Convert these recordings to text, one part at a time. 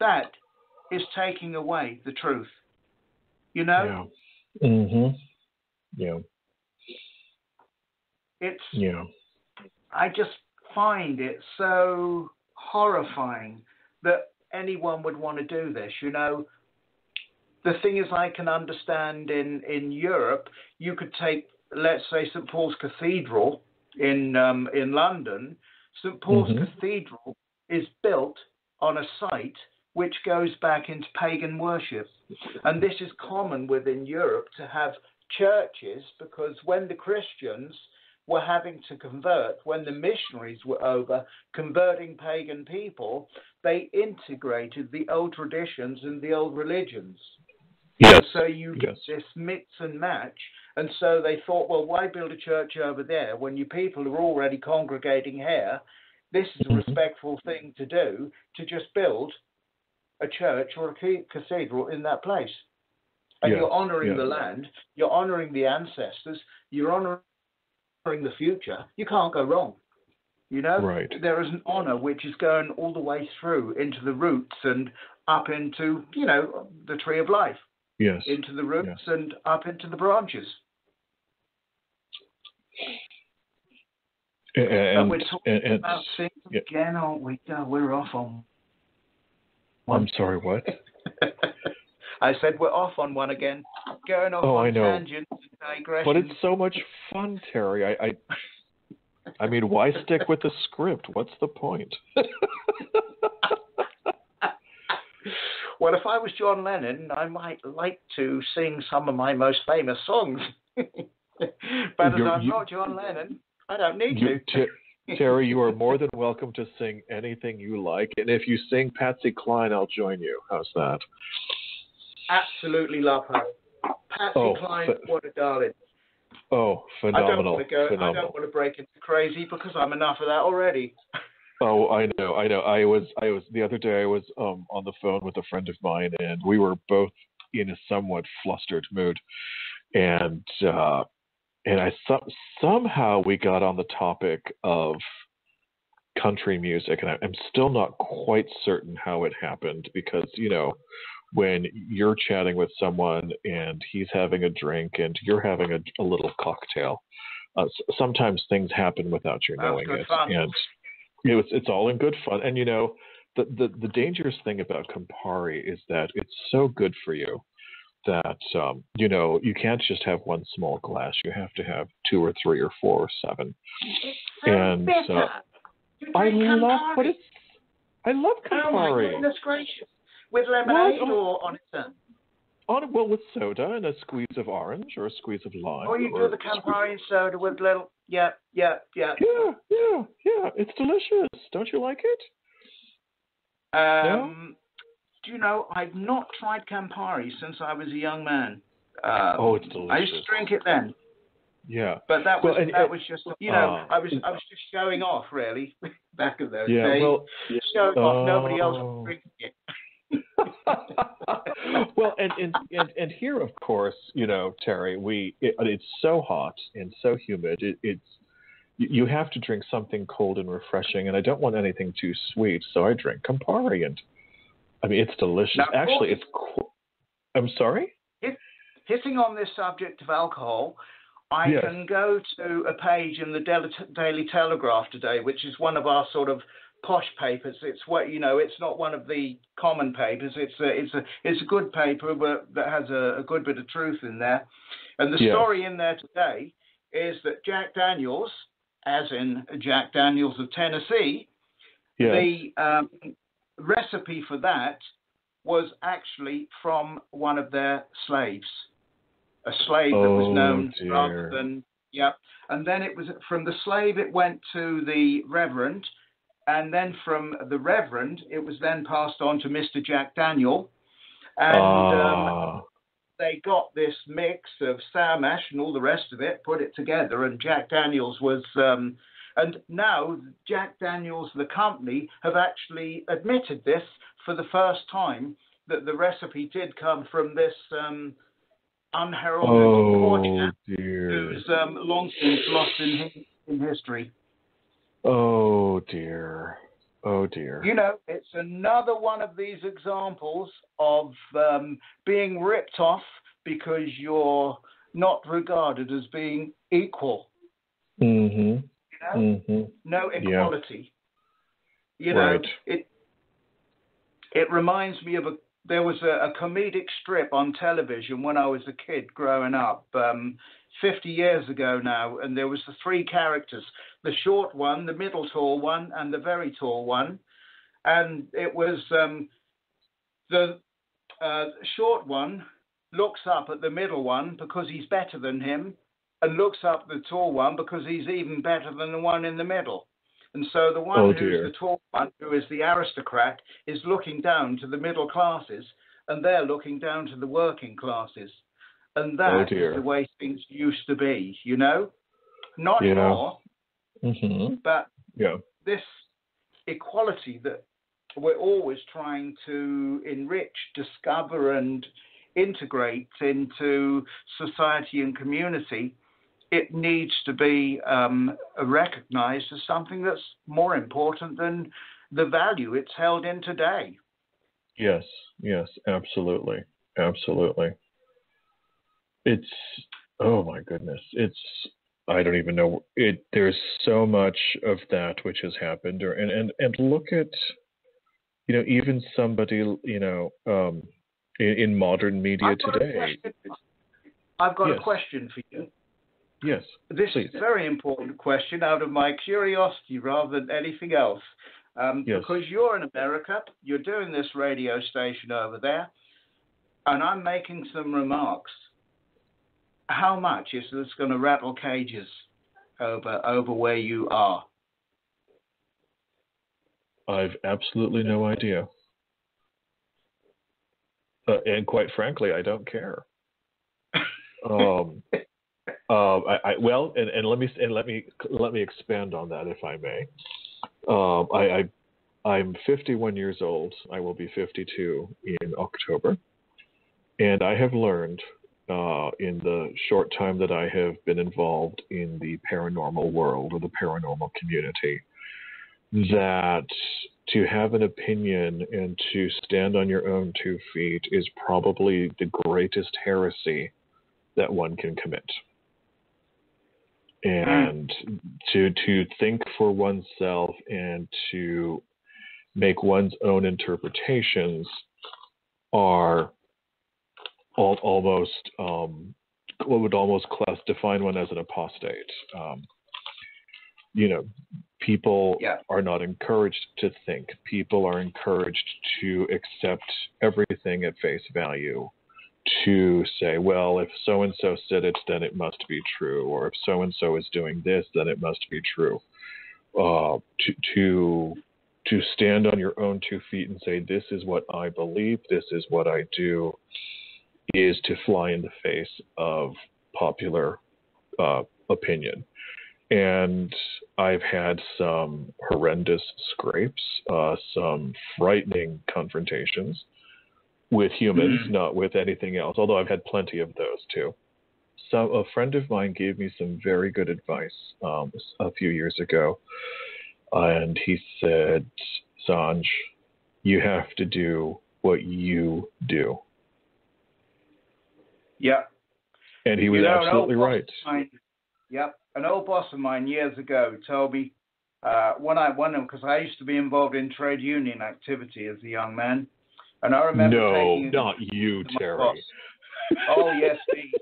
that is taking away the truth. You know? Yeah. Mhm. Yeah. It's Yeah. I just find it so horrifying that anyone would want to do this. You know, the thing is, I can understand in in Europe, you could take, let's say, St Paul's Cathedral in um, in London. St Paul's Mhm. Cathedral is built on a site which goes back into pagan worship, and this is common within Europe to have churches because when the Christians were having to convert, when the missionaries were over converting pagan people, they integrated the old traditions and the old religions. Yes. So you get Yes. this mix and match. And so they thought, well, why build a church over there when you people are already congregating here? This is a Mhm. respectful thing to do to just build a church or a cathedral in that place. And Yes, you're honoring the land, you're honoring the ancestors, you're honoring the future. You can't go wrong. You know, Right. there is an honor which is going all the way through into the roots and up into, you know, the tree of life Yes. into the roots and up into the branches. And, And we're talking and, and about things yeah. again, aren't we? No, we're off on. I'm sorry. What? I said we're off on one again, going off Oh, on I know. tangents and digressions. But it's so much fun, Terry. I, I, I mean, why stick with the script? What's the point? well, if I was John Lennon, I might like to sing some of my most famous songs. but as You're- I'm you- not John Lennon, I don't need You, to. Terry, you are more than welcome to sing anything you like, and if you sing Patsy Cline, I'll join you. How's that? Absolutely love her. Patsy Oh, Cline, but- what a darling. Oh, phenomenal. I don't phenomenal! want to go. I don't want to break into crazy because I'm enough of that already. Oh, I know, I know. I was, I was the other day. I was um, on the phone with a friend of mine, and we were both in a somewhat flustered mood, and uh, and I some somehow we got on the topic of country music, and I, I'm still not quite certain how it happened because you know when you're chatting with someone and he's having a drink and you're having a, a little cocktail, uh, sometimes things happen without you knowing it, fun. and it was it's all in good fun. And you know, the, the the dangerous thing about Campari is that it's so good for you that um, you know you can't just have one small glass. You have to have two or three or four or seven. So And, uh, I drink love, Campari. but it's I love Oh my Campari. goodness gracious! With lemonade What? or on its own? On well with soda and a squeeze of orange or a squeeze of lime. Or you or do the Campari and soda with little. Yeah, yeah, yeah. Yeah, yeah, yeah. It's delicious. Don't you like it? Um, Do you know? I've not tried Campari since I was a young man. Um, Oh, it's delicious. I used to drink it then, Yeah. but that Well, was and- that and- was just you know uh, I was I was just showing off really back in those Yeah. days. Well. showing off. Nobody else Oh. was drinking it. well, and, and and and here, of course, you know, Terry, we it, it's so hot and so humid. It, it's you you have to drink something cold and refreshing, and I don't want anything too sweet, so I drink Campari, and I mean it's delicious. Now, Actually, it's. Qu- I'm sorry. Hitting on this subject of alcohol, I Yes. can go to a page in the Daily, Daily Telegraph today, which is one of our sort of posh papers. It's what you know. It's not one of the common papers. It's a it's a it's a good paper, but that has a, a good bit of truth in there. And the story in there today is that Jack Daniels, as in Jack Daniels of Tennessee, the um, recipe for that was actually from one of their slaves, a slave that was Oh, known dear. rather than yeah. And then it was from the slave it went to the reverend, and then from the reverend it was then passed on to Mr. Jack Daniel, and um, Ah. they got this mix of sour mash and all the rest of it, put it together, and Jack Daniels was. Um, and now Jack Daniels, the company, have actually admitted this for the first time that the recipe did come from this um, unheralded oh who's um, long since lost in, in history. Oh dear. Oh dear. You know, it's another one of these examples of um, being ripped off because you're not regarded as being equal. Mm-hmm. You know? Mm-hmm. No equality. You know, Right. it it reminds me of a there was a, a comedic strip on television when I was a kid growing up, um, 50 years ago now, and there was the three characters: the short one, the middle tall one, and the very tall one. And it was um, the uh, short one looks up at the middle one because he's better than him, and looks up the tall one because he's even better than the one in the middle. And so the one Oh, who's dear. the tall one, who is the aristocrat, is looking down to the middle classes, and they're looking down to the working classes. And Oh, that is the way things used to be, you know? Not Yeah. more, Mm-hmm. but Yeah. this equality that we're always trying to enrich, discover, and integrate into society and community, it needs to be um, recognized as something that's more important than the value it's held in today. Yes, yes, absolutely. Absolutely. It's oh my goodness. It's I don't even know it there's so much of that which has happened or and and, and look at you know even somebody you know um in, in modern media I've today. I've got Yes. a question for you. Yes. This Please. is a very important question out of my curiosity rather than anything else. Um, Yes. Because you're in America, you're doing this radio station over there, and I'm making some remarks. How much is this going to rattle cages over over where you are? I've absolutely no idea. Uh, and quite frankly, I don't care. Um, um, I, I, well, and, and let me and let me let me expand on that, if I may. Um, I, I I'm 51 years old. I will be 52 in October, and I have learned uh, in the short time that I have been involved in the paranormal world or the paranormal community that to have an opinion and to stand on your own two feet is probably the greatest heresy that one can commit. And to to think for oneself and to make one's own interpretations are al- almost um, what would almost class define one as an apostate. Um, you know, people Yeah. are not encouraged to think. People are encouraged to accept everything at face value. To say, well, if so and so said it, then it must be true, or if so and so is doing this, then it must be true. Uh, to to to stand on your own two feet and say, this is what I believe, this is what I do, is to fly in the face of popular uh, opinion. And I've had some horrendous scrapes, uh, some frightening confrontations with humans, Mhm. not with anything else, although I've had plenty of those too. So a friend of mine gave me some very good advice um, a few years ago. And he said, Sanj, you have to do what you do. Yeah. And he was You know, absolutely right. mine- yep, an old boss of mine years ago told me uh, when I because I used to be involved in trade union activity as a young man, and I remember No, not you, Terry. Oh yes, me.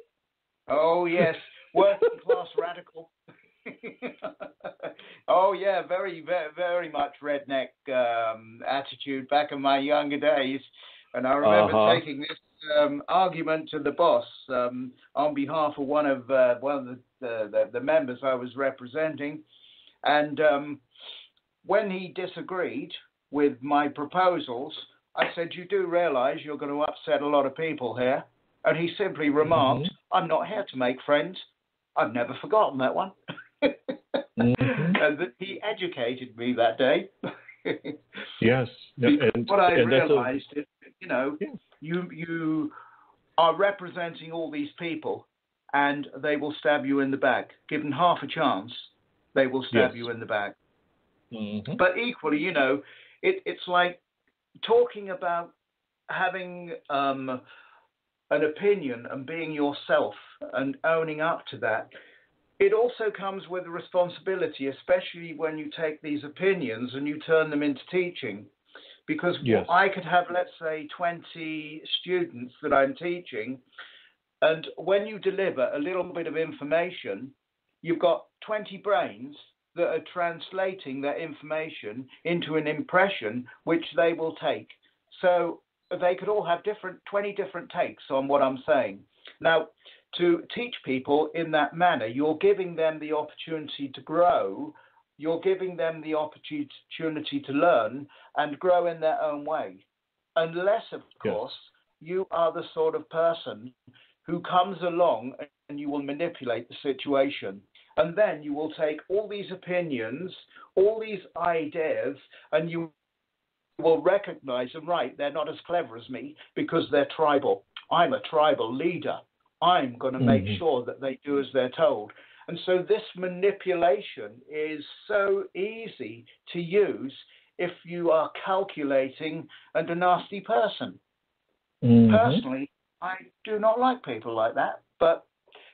Oh yes, working class radical. oh yeah, very very very much redneck um, attitude back in my younger days, and I remember Uh-huh. taking this um, argument to the boss um, on behalf of one of uh, one of the, the, the, the members I was representing, and um, when he disagreed with my proposals, I said, "You do realise you're going to upset a lot of people here." And he simply remarked, Mhm. "I'm not here to make friends. I've never forgotten that one." Mhm. and that he educated me that day. Yes. And, what I and that's a- realized is, you know, Yeah. you you are representing all these people, and they will stab you in the back. Given half a chance, they will stab Yes. you in the back. Mm-hmm. But equally, you know, it, it's like talking about having um, an opinion and being yourself and owning up to that. It also comes with a responsibility, especially when you take these opinions and you turn them into teaching. Because Yes. I could have, let's say, 20 students that I'm teaching, and when you deliver a little bit of information, you've got 20 brains that are translating that information into an impression which they will take. So they could all have different 20 different takes on what I'm saying. Now, to teach people in that manner, you're giving them the opportunity to grow, you're giving them the opportunity to learn and grow in their own way. Unless, of Yes. course, you are the sort of person who comes along and you will manipulate the situation. And then you will take all these opinions, all these ideas, and you will recognize them, right, they're not as clever as me because they're tribal. I'm a tribal leader. I'm going to make Mhm. sure that they do as they're told. And so this manipulation is so easy to use if you are calculating and a nasty person. Mhm. Personally, I do not like people like that, but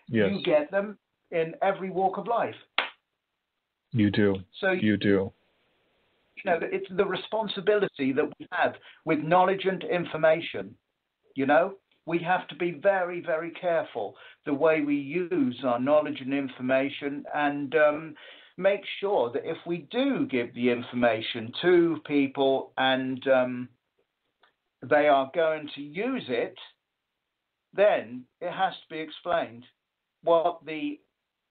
Yes, you get them in every walk of life. you do. So You do. you know, it's the responsibility that we have with knowledge and information. You know, we have to be very, very careful the way we use our knowledge and information and um, make sure that if we do give the information to people and um, they are going to use it, then it has to be explained what the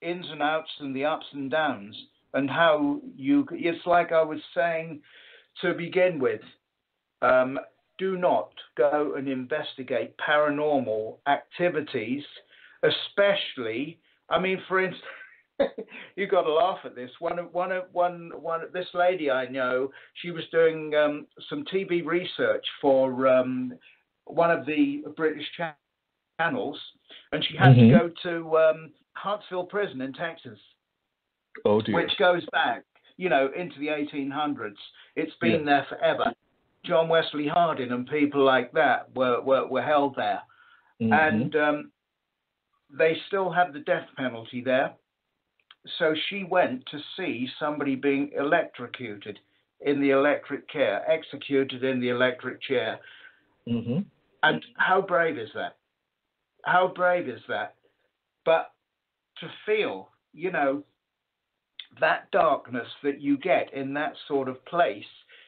ins and outs and the ups and downs and how you it's like i was saying to begin with um, do not go and investigate paranormal activities especially i mean for instance you've got to laugh at this one of one of one one this lady i know she was doing um, some tv research for um, one of the british channels and she had Mhm. to go to um, huntsville prison in texas Oh dear. which goes back, you know, into the 1800s. It's been Yes. there forever. John Wesley Hardin and people like that were were, were held there, Mhm. and um, they still have the death penalty there. So she went to see somebody being electrocuted in the electric chair, executed in the electric chair. Mhm. And how brave is that? How brave is that? But to feel, you know, that darkness that you get in that sort of place,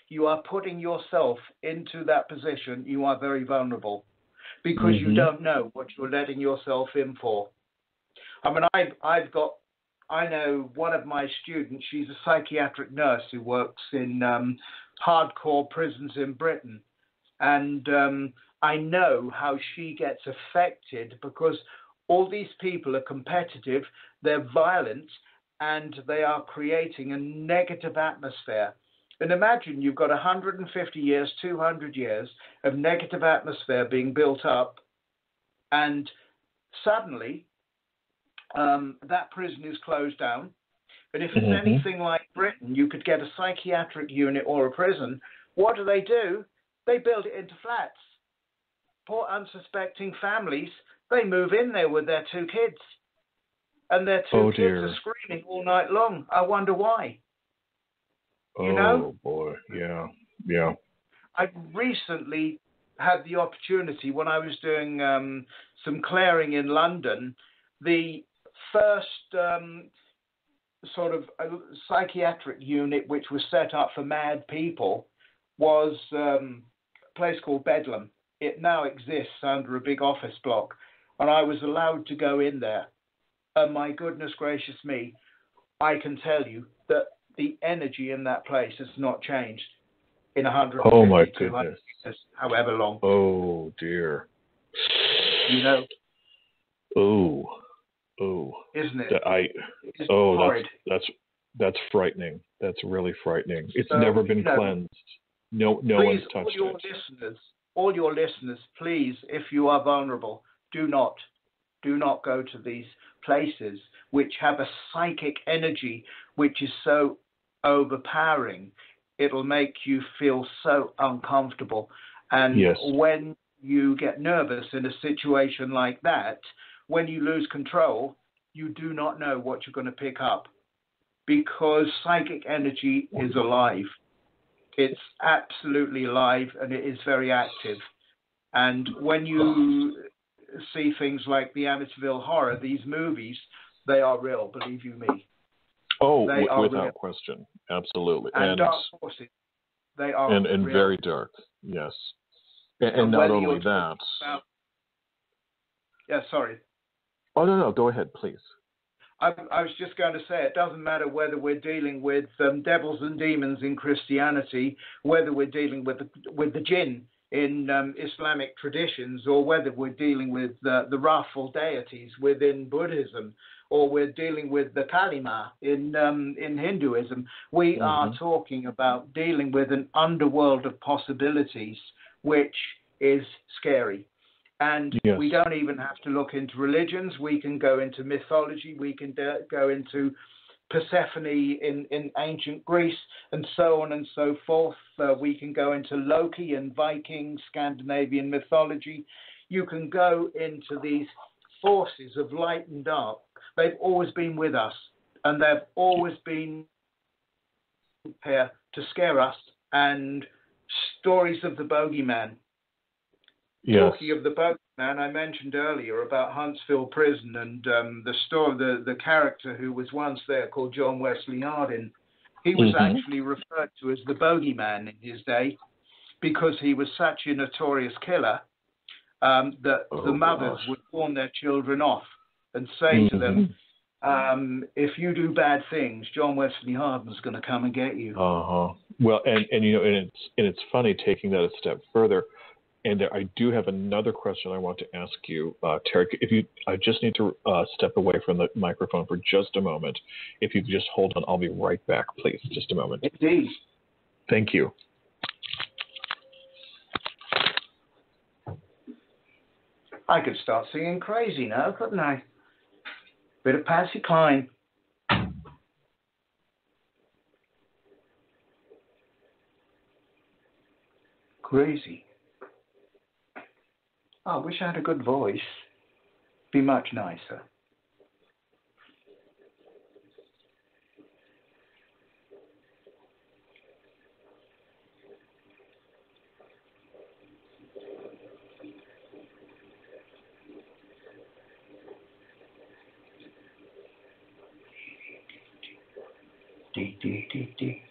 you are putting yourself into that position. You are very vulnerable because you Mhm. don't know what you're letting yourself in for. I mean, I've, I've got, I know one of my students, she's a psychiatric nurse who works in um, hardcore prisons in Britain. And um, I know how she gets affected because all these people are competitive, they're violent, and they are creating a negative atmosphere. And imagine you've got 150 years, 200 years of negative atmosphere being built up, and suddenly um, that prison is closed down. And if it's Mhm. anything like Britain, you could get a psychiatric unit or a prison. What do they do? They build it into flats. Poor unsuspecting families, they move in there with their two kids. And their two Oh, kids dear. are screaming all night long. I wonder why. Oh you know? boy. Yeah. Yeah. I recently had the opportunity when I was doing um, some clearing in London. The first um, sort of uh, psychiatric unit which was set up for mad people was um, a place called Bedlam. It now exists under a big office block, and I was allowed to go in there. And my goodness gracious me, I can tell you that the energy in that place has not changed in 150, Oh my 200 goodness. years, however long. Oh dear. You know, Oh. Oh. isn't it? That- I. It's Oh, horrid. that's that's that's frightening. That's really frightening. It's So, never been you know, cleansed. No, no please, one's all touched your it. listeners, all your listeners, please, if you are vulnerable, do not, do not go to these places which have a psychic energy which is so overpowering. It'll make you feel so uncomfortable. And Yes. when you get nervous in a situation like that, when you lose control, you do not know what you're going to pick up because psychic energy is alive. It's absolutely alive and it is very active. And when you see things like the Amityville Horror, these movies, they are real, believe you me. Oh, w- without real. question, absolutely, And, and dark forces, they are and, and real. very dark. Yes, and, So and not only that. about- Yeah, sorry. Oh no, no, go ahead, please. I, I was just going to say it doesn't matter whether we're dealing with um, devils and demons in Christianity, whether we're dealing with the, with the jinn in um, Islamic traditions, or whether we're dealing with uh, the wrathful deities within Buddhism, or we're dealing with the Kalima in um, in Hinduism. We are Mhm. talking about dealing with an underworld of possibilities, which is scary. And Yes. we don't even have to look into religions. We can go into mythology. We can de- go into Persephone in, in ancient Greece and so on and so forth. Uh, we can go into Loki and Viking, Scandinavian mythology. You can go into these forces of light and dark. They've always been with us and they've always been here to scare us. And stories of the bogeyman Yes, Talking of the boatman, I mentioned earlier about Huntsville Prison and um, the story, the the character who was once there called John Wesley Hardin. He was Mhm. actually referred to as the bogeyman in his day because he was such a notorious killer um, that Oh, the mothers gosh. would warn their children off and say to them, Mhm. um, "If you do bad things, John Wesley Hardin's going to come and get you." Uh-huh. Well, and and you know, and it's and it's funny taking that a step further. And there, I do have another question I want to ask you, uh, Terry. If you, I just need to uh, step away from the microphone for just a moment. If you could just hold on, I'll be right back, please. Just a moment. Indeed. Thank you. I could start singing crazy now, couldn't I? Bit of Patsy Cline. Crazy. I wish I had a good voice. Be much nicer. Dee dee dee. Dee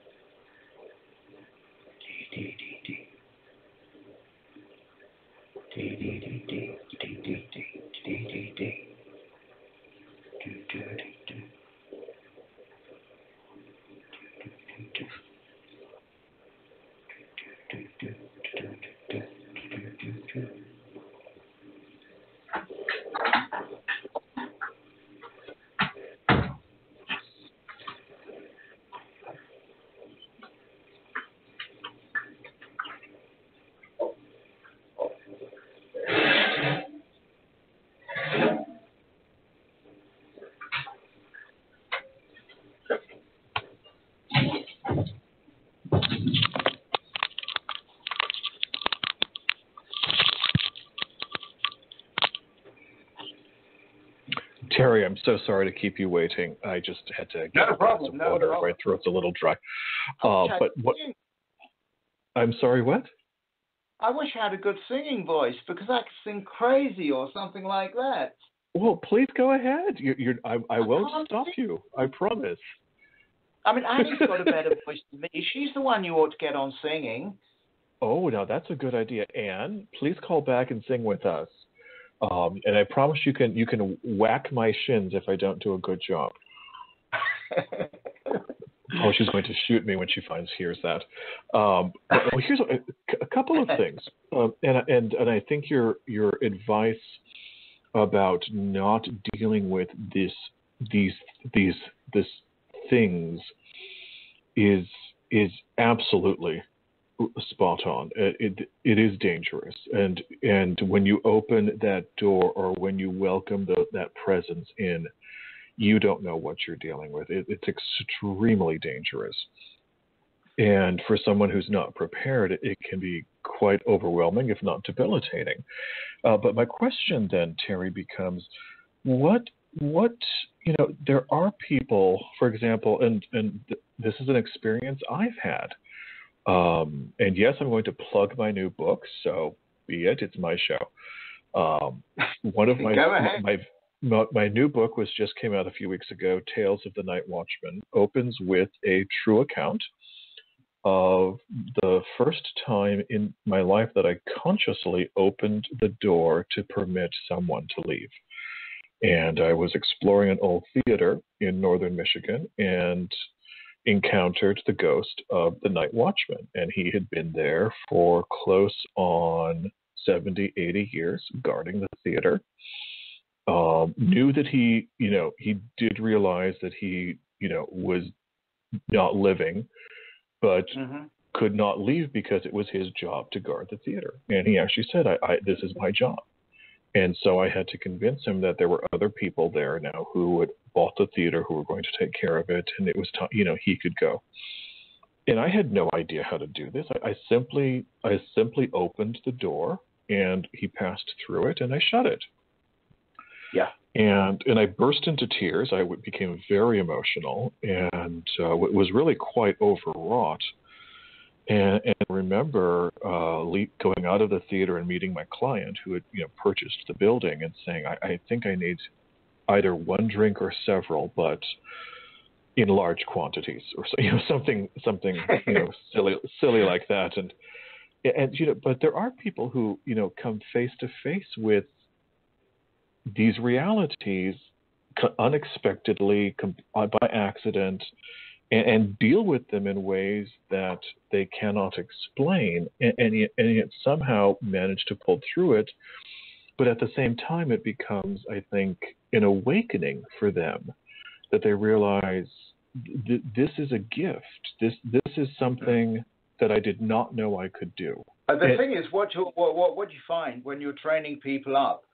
Terry, I'm so sorry to keep you waiting. I just had to get a glass problem, of no water. My throat's a little dry. Uh, but what? sing. I'm sorry. What? I wish I had a good singing voice because I could sing crazy or something like that. Well, please go ahead. You're, you're, I, I won't stop sing. you. I promise. I mean, Annie's got a better voice than me. She's the one you ought to get on singing. Oh, now that's a good idea. Anne, please call back and sing with us. Um, and I promise you can you can whack my shins if I don't do a good job. Oh, she's going to shoot me when she finds hears that. Um, but, well, here's a, a couple of things, um, and and and I think your your advice about not dealing with this these these this things is is absolutely spot on. It, it it is dangerous, and and when you open that door or when you welcome the, that presence in, you don't know what you're dealing with. It, it's extremely dangerous. And for someone who's not prepared, it can be quite overwhelming, if not debilitating. Uh, but my question then, Terry, becomes what what you know there are people for example and and th- this is an experience i've had um, and yes i'm going to plug my new book so be it. It's my show. Um, one of my, my my my new book was just came out a few weeks ago tales of the night watchman opens with a true account of the first time in my life that I consciously opened the door to permit someone to leave. And I was exploring an old theater in northern Michigan and encountered the ghost of the night watchman. And he had been there for close on 70, 80 years guarding the theater. Um, knew that he, you know, he did realize that he, you know, was not living but mm-hmm. could not leave because it was his job to guard the theater. And he actually said, I, I, "This is my job." And so I had to convince him that there were other people there now who had bought the theater who were going to take care of it, and it was time, you know he could go. And I had no idea how to do this. I, I simply I simply opened the door and he passed through it, and I shut it. Yeah and and I burst into tears. I became very emotional and uh, was really quite overwrought. And, and remember uh, going out of the theater and meeting my client who had you know purchased the building and saying, I, I think I need either one drink or several, but in large quantities or so, you know something something you know silly silly like that. And and you know but there are people who you know come face to face with these realities unexpectedly by accident and, and, deal with them in ways that they cannot explain and, and, yet, and yet somehow manage to pull through it. But at the same time it becomes i think an awakening for them that they realize th- this is a gift. This this is something that i did not know i could do. The thing is what you what, what, what you find when you're training people up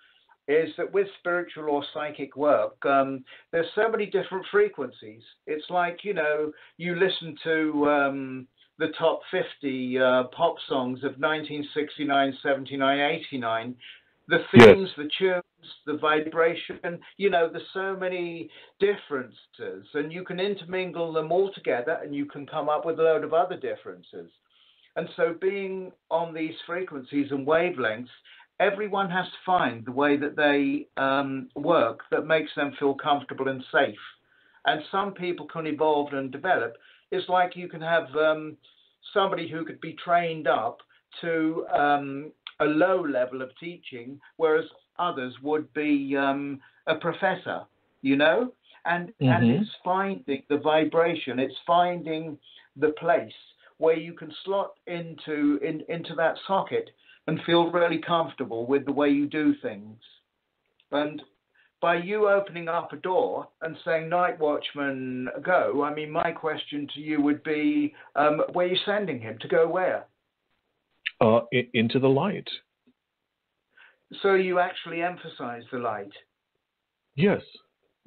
is that with spiritual or psychic work, um, there's so many different frequencies. It's like, you know, you listen to um, the top 50 uh, pop songs of 1969, 79, 89. The themes, yes. the tunes, the vibration, you know, there's so many differences, and you can intermingle them all together and you can come up with a load of other differences. And so, being on these frequencies and wavelengths everyone has to find the way that they um, work that makes them feel comfortable and safe. And some people can evolve and develop. It's like you can have um, somebody who could be trained up to um, a low level of teaching, whereas others would be um, a professor, you know? And, mm-hmm. and it's finding the vibration, it's finding the place where you can slot into in, into that socket and feel really comfortable with the way you do things. And by you opening up a door and saying, Night Watchman, go, I mean, my question to you would be, um, where are you sending him? To go where? Uh, into the light. So you actually emphasize the light? Yes.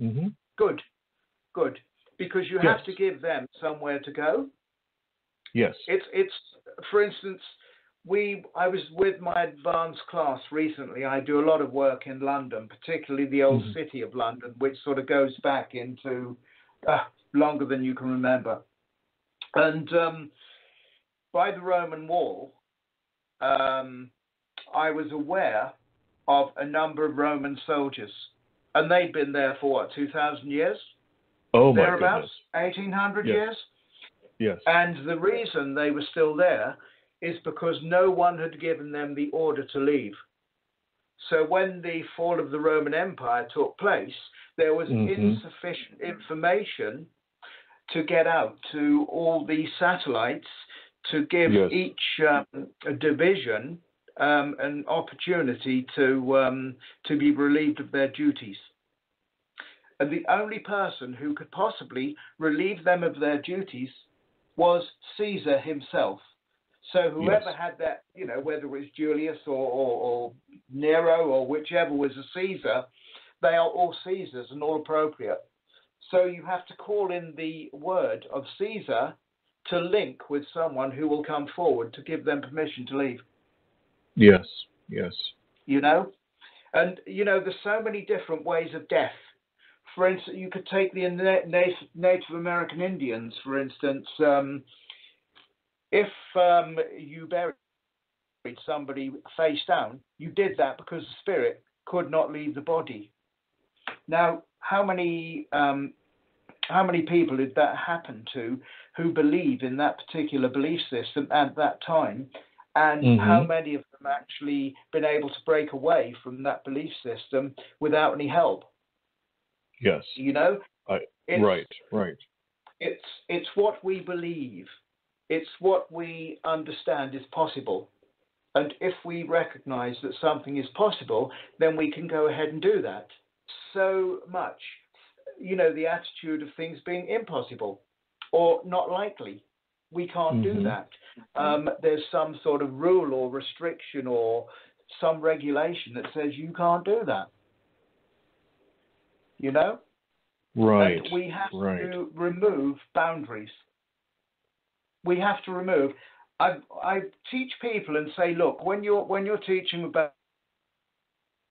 Mm-hmm. Good, good. Because you yes. have to give them somewhere to go. Yes. It's, it's for instance, we I was with my advanced class recently. I do a lot of work in London, particularly the old mm-hmm. city of London, which sort of goes back into uh, longer than you can remember. And um, by the Roman Wall, um, I was aware of a number of Roman soldiers, and they'd been there for what, two thousand years? Oh my Thereabouts, eighteen hundred yes. years. Yes. And the reason they were still there is because no one had given them the order to leave. So when the fall of the Roman Empire took place, there was mm-hmm. insufficient information to get out to all the satellites to give yes. each um, division um, an opportunity to um, to be relieved of their duties. And the only person who could possibly relieve them of their duties was Caesar himself. So whoever yes. had that, you know, whether it was Julius or, or, or, Nero or whichever was a Caesar, they are all Caesars and all appropriate. So you have to call in the word of Caesar to link with someone who will come forward to give them permission to leave. Yes, yes. You know? And, you know, there's so many different ways of death. For instance, you could take the Native American Indians, for instance. Um, if um, you buried somebody face down, you did that because the spirit could not leave the body. Now, how many um, how many people did that happen to who believe in that particular belief system at that time? And mm-hmm. how many of them actually been able to break away from that belief system without any help? Yes. You know? I, right, right. It's it's what we believe. It's what we understand is possible. And if we recognize that something is possible, then we can go ahead and do that. So much you know, the attitude of things being impossible or not likely. We can't mm-hmm. do that. Um, there's some sort of rule or restriction or some regulation that says you can't do that. You know? Right. And we have right. to remove boundaries. We have to remove. I, I teach people and say, look, when you're when you're teaching about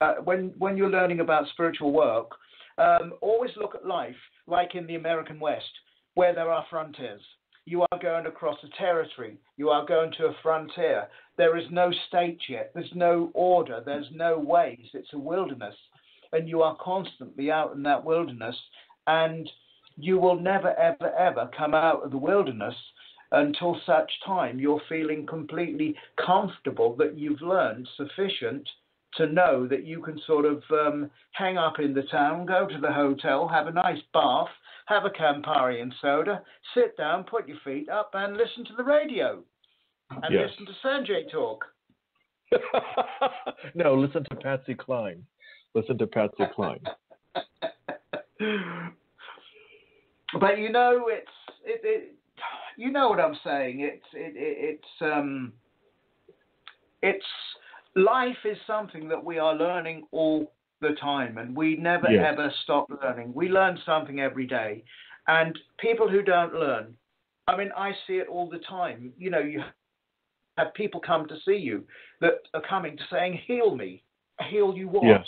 uh, when when you're learning about spiritual work, um, always look at life like in the American West, where there are frontiers. You are going across a territory. You are going to a frontier. There is no state yet. There's no order. There's no ways. It's a wilderness. And you are constantly out in that wilderness. And you will never, ever, ever come out of the wilderness until such time you're feeling completely comfortable that you've learned sufficient to know that you can sort of um, hang up in the town, go to the hotel, have a nice bath, have a Campari and soda, sit down, put your feet up, and listen to the radio and yes. listen to Sanjay talk. no, listen to Patsy Cline. Listen to Patsy Cline. but you know, it's it, it, you know what I'm saying. It's it, it it's um it's life is something that we are learning all the time, and we never ever stop learning. We learn something every day, and people who don't learn, I mean, I see it all the time. You know, you have people come to see you that are coming to saying, "Heal me." Heal you what? Yes.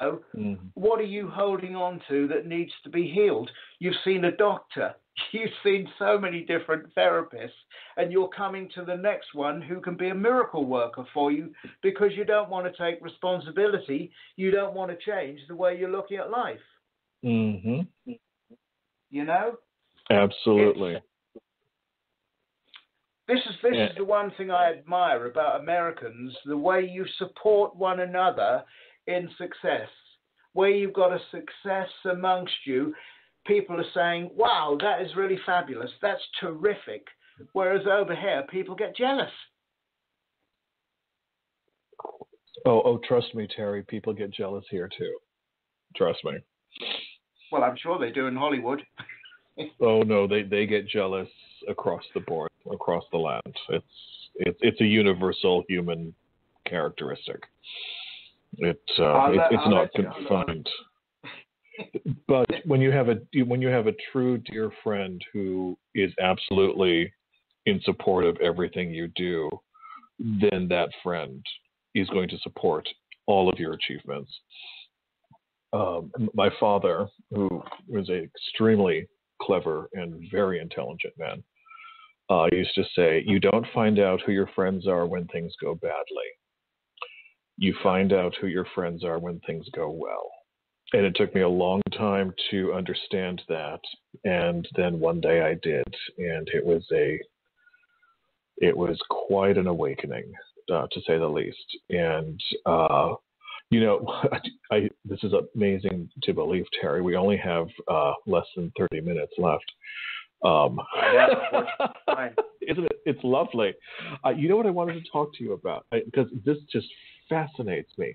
Mm-hmm. What are you holding on to that needs to be healed? You've seen a doctor. You've seen so many different therapists, and you're coming to the next one who can be a miracle worker for you because you don't want to take responsibility. You don't want to change the way you're looking at life. Mm-hmm. You know? Absolutely. It's, this is this yeah. is the one thing I admire about Americans: the way you support one another in success. Where you've got a success amongst you, people are saying, wow, that is really fabulous. That's terrific. Whereas over here, people get jealous. Oh, oh, trust me, Terry. People get jealous here too. Trust me. Well, I'm sure they do in Hollywood. oh no, they they get jealous across the board, across the land. It's it's it's a universal human characteristic. It uh, it, it's not confined but when you have a when you have a true dear friend who is absolutely in support of everything you do, then that friend is going to support all of your achievements. Um, my father, who was an extremely clever and very intelligent man, uh, used to say, "You don't find out who your friends are when things go badly. You find out who your friends are when things go well." And it took me a long time to understand that. And then one day i did and it was a it was quite an awakening uh, to say the least. And uh, you know I, this is amazing to believe terry. We only have uh, less than 30 minutes left. Um, isn't it it's lovely. Uh, you know what i wanted to talk to you about? Because this just fascinates me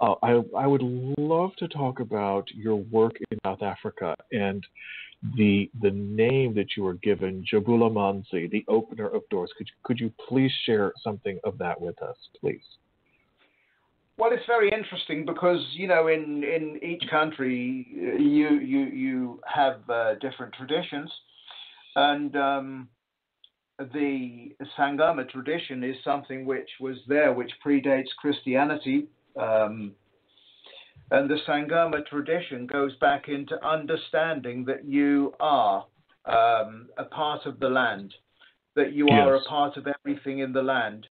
uh, I, I would love to talk about your work in South Africa and the the name that you were given, Jabula Manzi, the opener of doors. Could you, could you please share something of that with us, please? Well, it's very interesting because you know in in each country you you you have uh, different traditions, and um, the Sangoma tradition is something which was there, which predates Christianity. Um, and the Sangoma tradition goes back into understanding that you are um, a part of the land, that you yes. are a part of everything in the land,